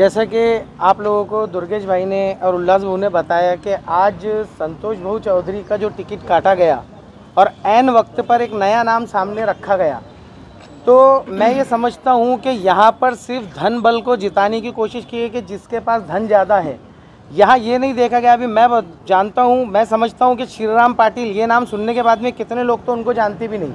जैसा कि आप लोगों को दुर्गेश भाई ने और उल्लास भाऊ ने बताया कि आज संतोष भाऊ चौधरी का जो टिकट काटा गया और एन वक्त पर एक नया नाम सामने रखा गया। तो मैं ये समझता हूँ कि यहाँ पर सिर्फ़ धन बल को जिताने की कोशिश की है कि जिसके पास धन ज़्यादा है। यहाँ ये नहीं देखा गया, अभी मैं जानता हूँ, मैं समझता हूँ कि श्रीराम पाटिल ये नाम सुनने के बाद में कितने लोग तो उनको जानते भी नहीं।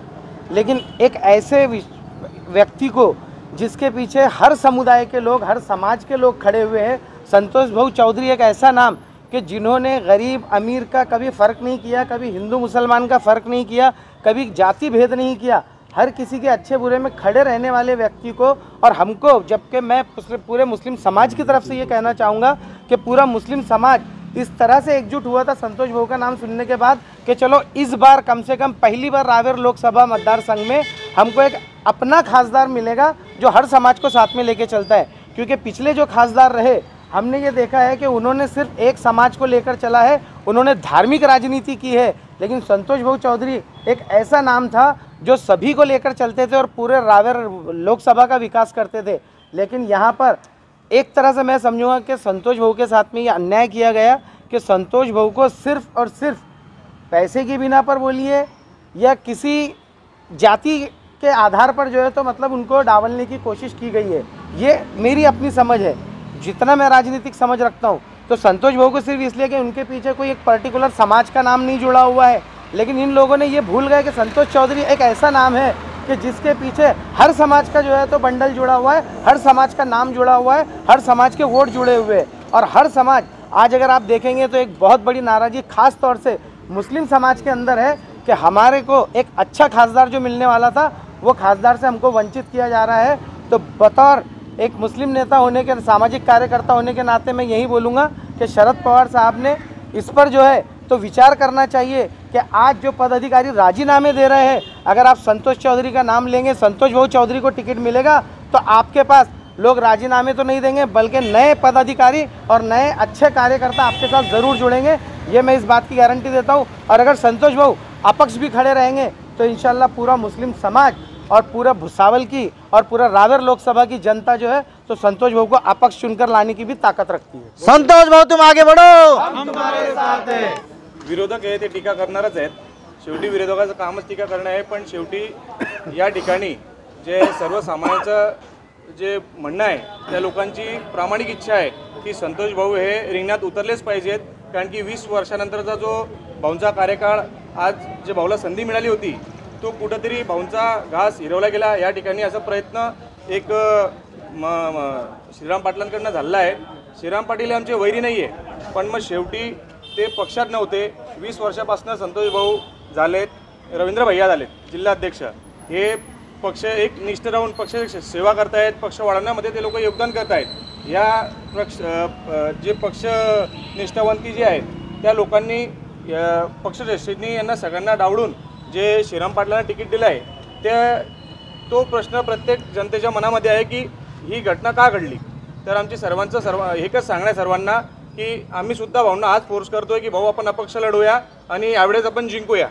लेकिन एक ऐसे व्यक्ति को जिसके पीछे हर समुदाय के लोग, हर समाज के लोग खड़े हुए हैं। संतोष भाऊ चौधरी एक ऐसा नाम कि जिन्होंने गरीब अमीर का कभी फ़र्क नहीं किया, कभी हिंदू मुसलमान का फ़र्क नहीं किया, कभी जाति भेद नहीं किया। हर किसी के अच्छे बुरे में खड़े रहने वाले व्यक्ति को और हमको, जबकि मैं पूरे- मुस्लिम समाज की तरफ़ से ये कहना चाहूँगा कि पूरा मुस्लिम समाज इस तरह से एकजुट हुआ था संतोष भाऊ का नाम सुनने के बाद कि चलो इस बार कम से कम पहली बार रावेर लोकसभा मतदार संघ में हमको एक अपना खासदार मिलेगा जो हर समाज को साथ में लेके चलता है। क्योंकि पिछले जो खासदार रहे, हमने ये देखा है कि उन्होंने सिर्फ़ एक समाज को लेकर चला है, उन्होंने धार्मिक राजनीति की है। लेकिन संतोष भाऊ चौधरी एक ऐसा नाम था जो सभी को लेकर चलते थे और पूरे रावेर लोकसभा का विकास करते थे। लेकिन यहाँ पर एक तरह से मैं समझूँगा कि संतोष भाऊ के साथ में ये अन्याय किया गया कि संतोष भाऊ को सिर्फ़ और सिर्फ़ पैसे की बिना पर बोलिए या किसी जाति के आधार पर जो है तो मतलब उनको डावलने की कोशिश की गई है। ये मेरी अपनी समझ है। जितना मैं राजनीतिक समझ रखता हूँ तो संतोष भाऊ को सिर्फ़ इसलिए कि उनके पीछे कोई एक पर्टिकुलर समाज का नाम नहीं जुड़ा हुआ है। लेकिन इन लोगों ने ये भूल गए कि संतोष चौधरी एक ऐसा नाम है कि जिसके पीछे हर समाज का जो है तो बंडल जुड़ा हुआ है, हर समाज का नाम जुड़ा हुआ है, हर समाज के वोट जुड़े हुए हैं। और हर समाज, आज अगर आप देखेंगे तो एक बहुत बड़ी नाराज़गी खास तौर से मुस्लिम समाज के अंदर है कि हमारे को एक अच्छा खासदार जो मिलने वाला था वो खासदार से हमको वंचित किया जा रहा है। तो बतौर एक मुस्लिम नेता होने के, सामाजिक कार्यकर्ता होने के नाते मैं यही बोलूँगा कि शरद पवार साहब ने इस पर जो है तो विचार करना चाहिए कि आज जो पदाधिकारी राजीनामे दे रहे हैं, अगर आप संतोष चौधरी का नाम लेंगे, संतोष भाऊ चौधरी को टिकट मिलेगा तो आपके पास लोग राजीनामे तो नहीं देंगे, बल्कि नए पदाधिकारी और नए अच्छे कार्यकर्ता आपके साथ ज़रूर जुड़ेंगे। ये मैं इस बात की गारंटी देता हूँ। और अगर संतोष भाऊ अपक्ष भी खड़े रहेंगे तो इंशाल्लाह पूरा मुस्लिम समाज और पूरा भुसावल की और पूरा रावेर लोकसभा की जनता जो है तो संतोष भाऊ को अपक्ष चुनकर लाने की भी ताकत रखती है। संतोष भाऊ तुम आगे बढ़ो। विरोधक आहे ते टीका करणारच आहेत. शेवटी विरोधकाचं कामच टीका करणं आहे पण शेवटी या ठिकाणी जे सर्वसामान्यांचं जे म्हणणं आहे त्या लोकांची प्रामाणिक इच्छा आहे की संतोष भाऊ हे रिंगणात उतरलेच पाहिजेत. कारण की वीस वर्षानंतरचा जो भाऊंचा कार्यकाळ आज जे भाऊला संधी मिळाली होती तो कुठंतरी भाऊंचा घास हिरवला गेला. या ठिकाणी असा प्रयत्न एक म श्रीराम पाटलांकडनं झालेला आहे. श्रीराम पाटील हे आमचे वैरी नाही आहे पण मग शेवटी ते पक्षात नव्हते. वीस वर्षापासून संतोष भाऊ झालेत रवींद्र भैया झालेत जिल्हाध्यक्ष हे पक्ष एक निष्ठ राहून पक्ष सेवा करतायत पक्ष वाढवण्यामध्ये ते लोक योगदान करतायत. या पक्ष जे पक्ष निष्ठावंती जी आहेत त्या लोकांनी पक्षश्रेष्ठींनी यांना सगळ्यांना डावडून जे श्रीराम पाटलांना तिकीट दिलं आहे त्या तो प्रश्न प्रत्येक जनतेच्या मनामध्ये आहे की ही घटना का घडली? तर आमची सर्वांचं सर्व एकच सांगणं आहे सर्वांना की आम्ही सुद्धा भाऊंना आज फोर्स करतोय की भाऊ आपण अपक्ष लढूया आणि यावेळेस आपण जिंकूया.